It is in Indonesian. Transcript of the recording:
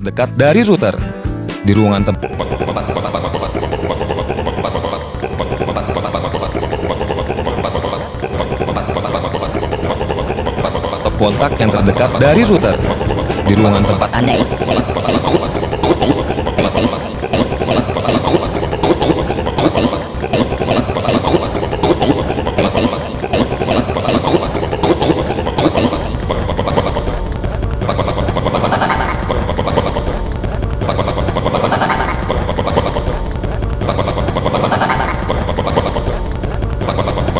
terdekat dari router di ruangan tempat kontak yang terdekat dari router di ruangan tempat Anda Bye. pa, pa, pa, pa.